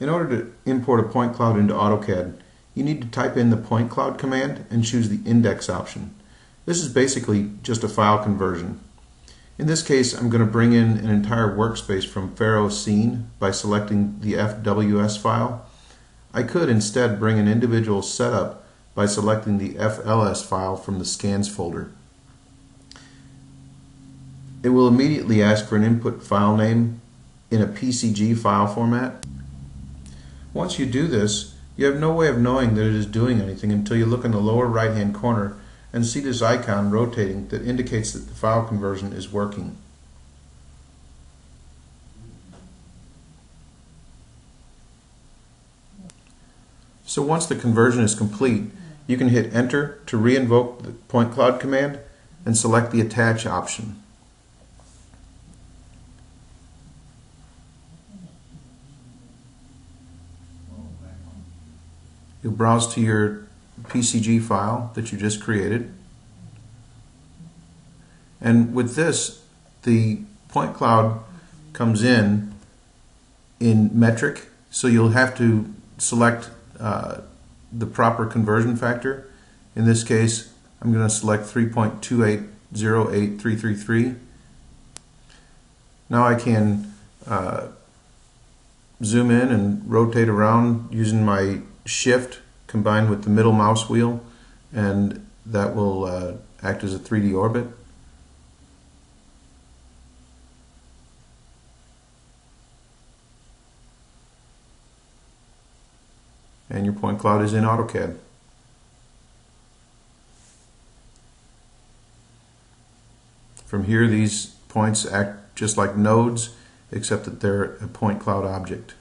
In order to import a point cloud into AutoCAD, you need to type in the point cloud command and choose the index option. This is basically just a file conversion. In this case, I'm going to bring in an entire workspace from Faro Scene by selecting the FWS file. I could instead bring an individual setup by selecting the FLS file from the scans folder. It will immediately ask for an input file name in a PCG file format. Once you do this, you have no way of knowing that it is doing anything until you look in the lower right hand corner and see this icon rotating that indicates that the file conversion is working. So once the conversion is complete, you can hit enter to re-invoke the point cloud command and select the attach option. You'll browse to your PCG file that you just created. And with this, the point cloud comes in in metric, so you'll have to select uh, the proper conversion factor. In this case, I'm going to select 3.2808333. Now I can uh, zoom in and rotate around using my shift combined with the middle mouse wheel and that will uh, act as a 3D orbit. And your point cloud is in AutoCAD. From here, these points act just like nodes, except that they're a point cloud object.